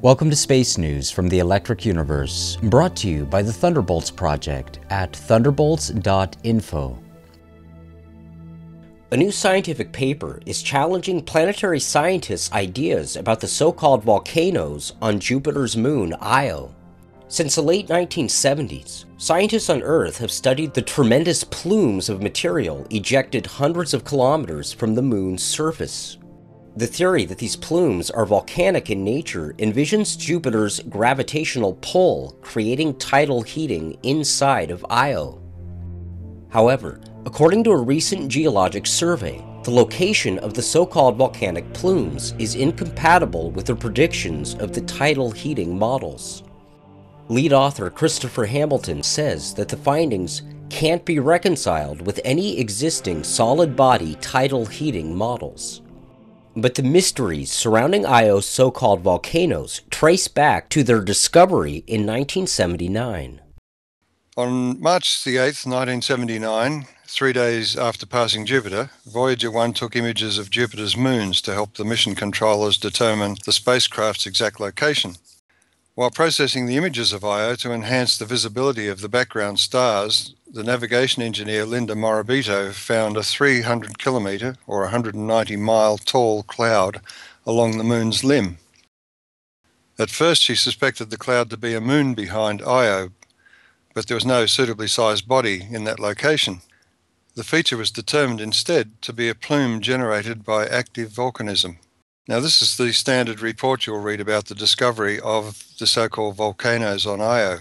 Welcome to Space News from the Electric Universe, brought to you by the Thunderbolts Project at thunderbolts.info. A new scientific paper is challenging planetary scientists' ideas about the so called volcanoes on Jupiter's moon, Io. Since the late 1970s, scientists on Earth have studied the tremendous plumes of material ejected hundreds of kilometers from the moon's surface. The theory that these plumes are volcanic in nature envisions Jupiter's gravitational pull creating tidal heating inside of Io. However, according to a recent geologic survey, the location of the so called volcanic plumes is incompatible with the predictions of the tidal heating models. Lead author Christopher Hamilton says that the findings can't be reconciled with any existing solid body tidal heating models. But the mysteries surrounding Io's so called volcanoes trace back to their discovery in 1979. On March the 8th, 1979, three days after passing Jupiter, Voyager 1 took images of Jupiter's moons to help the mission controllers determine the spacecraft's exact location. While processing the images of Io to enhance the visibility of the background stars, the navigation engineer Linda Morabito found a 300 kilometre or 190 mile tall cloud along the moon's limb. At first, she suspected the cloud to be a moon behind Io, but there was no suitably sized body in that location. The feature was determined instead to be a plume generated by active volcanism. Now, this is the standard report you'll read about the discovery of the so called volcanoes on Io.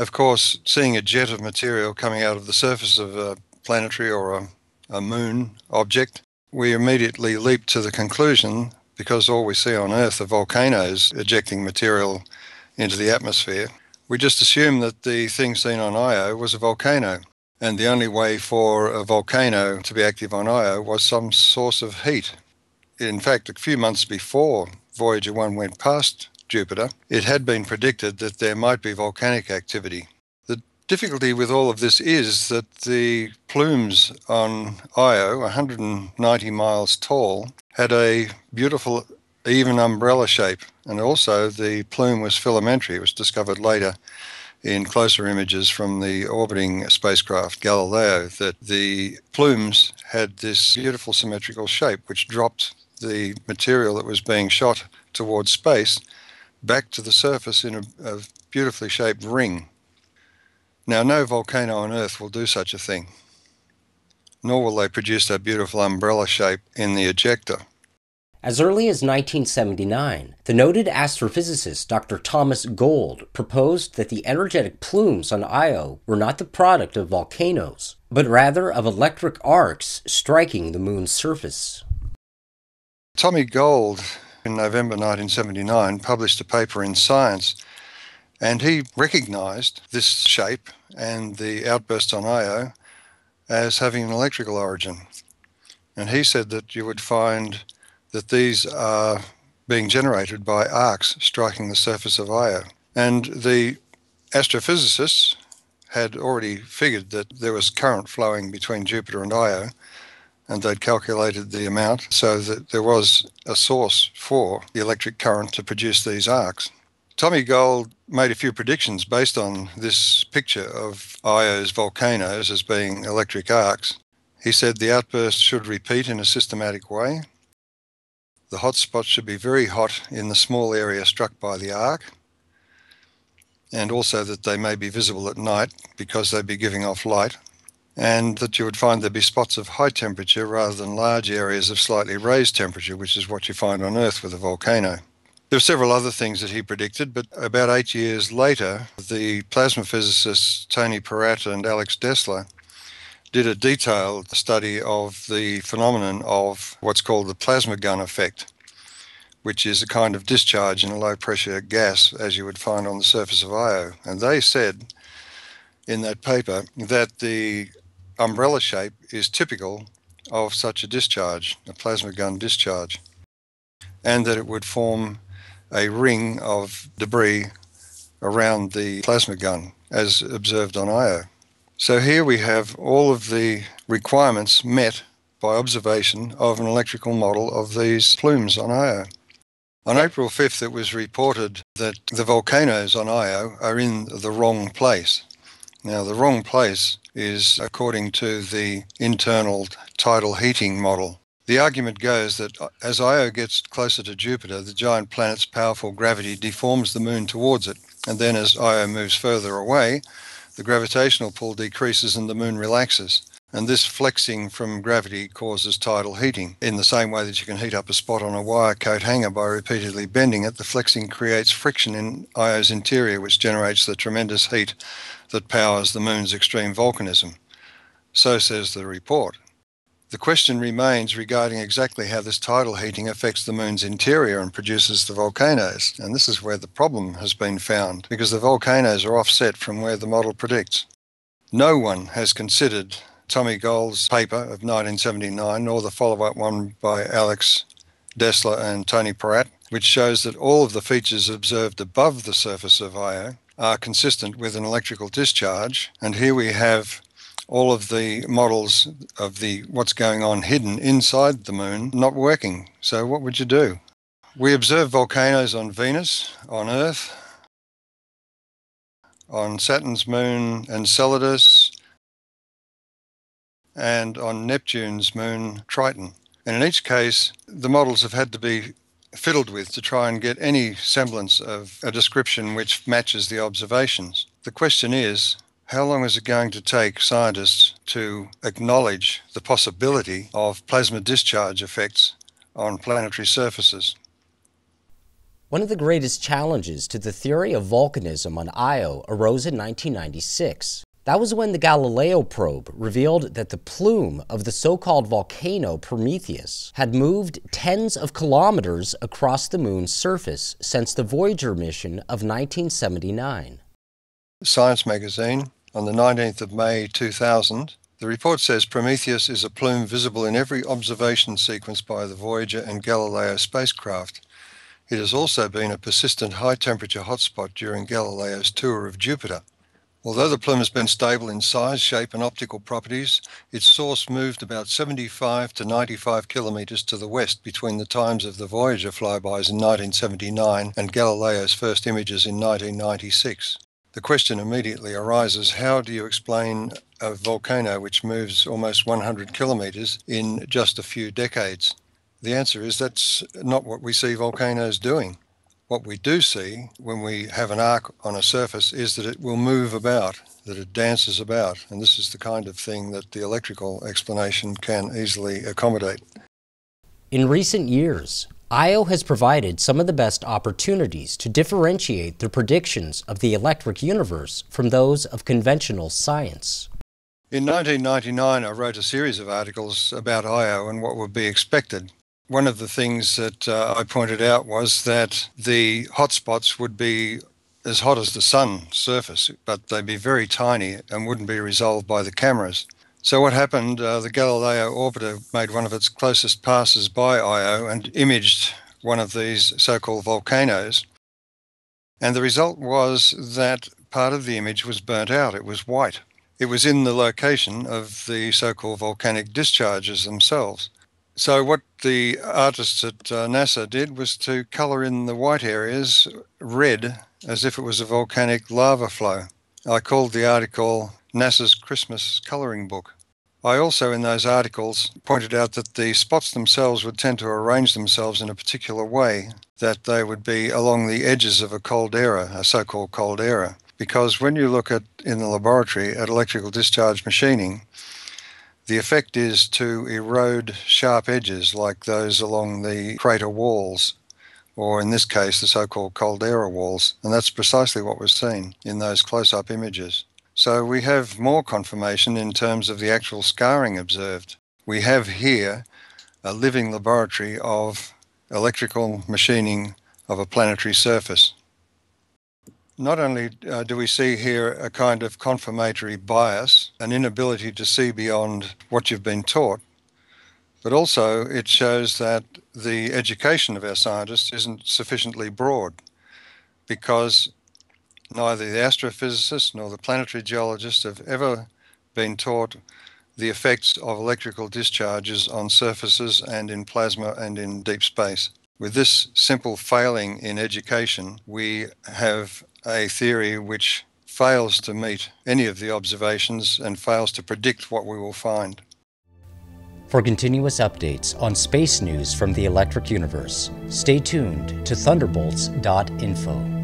Of course, seeing a jet of material coming out of the surface of a planetary or a, a moon object, we immediately leap to the conclusion, because all we see on Earth are volcanoes ejecting material into the atmosphere, we just assume that the thing seen on Io was a volcano. And the only way for a volcano to be active on Io was some source of heat in fact, a few months before Voyager 1 went past Jupiter, it had been predicted that there might be volcanic activity. The difficulty with all of this is that the plumes on Io, 190 miles tall, had a beautiful even umbrella shape, and also the plume was filamentary. It was discovered later in closer images from the orbiting spacecraft Galileo that the plumes had this beautiful symmetrical shape which dropped the material that was being shot towards space back to the surface in a, a beautifully shaped ring. Now, no volcano on Earth will do such a thing, nor will they produce that beautiful umbrella shape in the ejecta. As early as 1979, the noted astrophysicist Dr. Thomas Gold proposed that the energetic plumes on Io were not the product of volcanoes, but rather of electric arcs striking the moon's surface. Tommy Gold, in November 1979, published a paper in Science, and he recognized this shape and the outburst on Io as having an electrical origin. And he said that you would find that these are being generated by arcs striking the surface of Io. And the astrophysicists had already figured that there was current flowing between Jupiter and Io, and they'd calculated the amount so that there was a source for the electric current to produce these arcs. Tommy Gold made a few predictions based on this picture of Io's volcanoes as being electric arcs. He said the outbursts should repeat in a systematic way. The hot spots should be very hot in the small area struck by the arc, and also that they may be visible at night because they'd be giving off light and that you would find there'd be spots of high temperature rather than large areas of slightly raised temperature, which is what you find on Earth with a volcano. There are several other things that he predicted, but about eight years later, the plasma physicists Tony Peratt and Alex Dessler did a detailed study of the phenomenon of what's called the plasma gun effect, which is a kind of discharge in a low pressure gas as you would find on the surface of Io. And they said in that paper that the umbrella shape is typical of such a discharge, a plasma gun discharge, and that it would form a ring of debris around the plasma gun as observed on Io. So here we have all of the requirements met by observation of an electrical model of these plumes on Io. On April 5th, it was reported that the volcanoes on Io are in the wrong place. Now, the wrong place is according to the internal tidal heating model. The argument goes that uh, as Io gets closer to Jupiter, the giant planet's powerful gravity deforms the moon towards it. And then as Io moves further away, the gravitational pull decreases and the moon relaxes. And this flexing from gravity causes tidal heating. In the same way that you can heat up a spot on a wire coat hanger by repeatedly bending it, the flexing creates friction in Io's interior, which generates the tremendous heat that powers the moon's extreme volcanism. So says the report. The question remains regarding exactly how this tidal heating affects the moon's interior and produces the volcanoes. And this is where the problem has been found, because the volcanoes are offset from where the model predicts. No one has considered Tommy Gold's paper of 1979, nor the follow up one by Alex Dessler and Tony Peratt, which shows that all of the features observed above the surface of Io are consistent with an electrical discharge. And here we have all of the models of the what's going on hidden inside the moon not working. So what would you do? We observe volcanoes on Venus, on Earth, on Saturn's moon Enceladus, and on Neptune's moon Triton. And in each case, the models have had to be fiddled with to try and get any semblance of a description which matches the observations. The question is how long is it going to take scientists to acknowledge the possibility of plasma discharge effects on planetary surfaces? One of the greatest challenges to the theory of volcanism on Io arose in 1996. That was when the Galileo probe revealed that the plume of the so called volcano Prometheus had moved tens of kilometers across the moon's surface since the Voyager mission of 1979. Science magazine on the 19th of May 2000. The report says Prometheus is a plume visible in every observation sequence by the Voyager and Galileo spacecraft. It has also been a persistent high temperature hotspot during Galileo's tour of Jupiter. Although the plume has been stable in size, shape, and optical properties, its source moved about 75 to 95 kilometres to the west between the times of the Voyager flybys in 1979 and Galileo's first images in 1996. The question immediately arises how do you explain a volcano which moves almost 100 kilometres in just a few decades? The answer is that's not what we see volcanoes doing. What we do see when we have an arc on a surface is that it will move about, that it dances about. And this is the kind of thing that the electrical explanation can easily accommodate. In recent years, Io has provided some of the best opportunities to differentiate the predictions of the electric universe from those of conventional science. In 1999, I wrote a series of articles about Io and what would be expected one of the things that uh, I pointed out was that the hotspots would be as hot as the sun surface, but they'd be very tiny and wouldn't be resolved by the cameras. So what happened? Uh, the Galileo orbiter made one of its closest passes by Io and imaged one of these so-called volcanoes. And the result was that part of the image was burnt out. It was white. It was in the location of the so-called volcanic discharges themselves. So, what the artists at uh, NASA did was to colour in the white areas red as if it was a volcanic lava flow. I called the article NASA's Christmas Colouring Book. I also, in those articles, pointed out that the spots themselves would tend to arrange themselves in a particular way, that they would be along the edges of a caldera, a so called caldera. Because when you look at in the laboratory at electrical discharge machining, the effect is to erode sharp edges like those along the crater walls, or in this case, the so called caldera walls. And that's precisely what was seen in those close up images. So we have more confirmation in terms of the actual scarring observed. We have here a living laboratory of electrical machining of a planetary surface not only uh, do we see here a kind of confirmatory bias, an inability to see beyond what you've been taught, but also it shows that the education of our scientists isn't sufficiently broad because neither the astrophysicists nor the planetary geologists have ever been taught the effects of electrical discharges on surfaces and in plasma and in deep space. With this simple failing in education, we have a theory which fails to meet any of the observations and fails to predict what we will find. For continuous updates on space news from the electric universe, stay tuned to thunderbolts.info.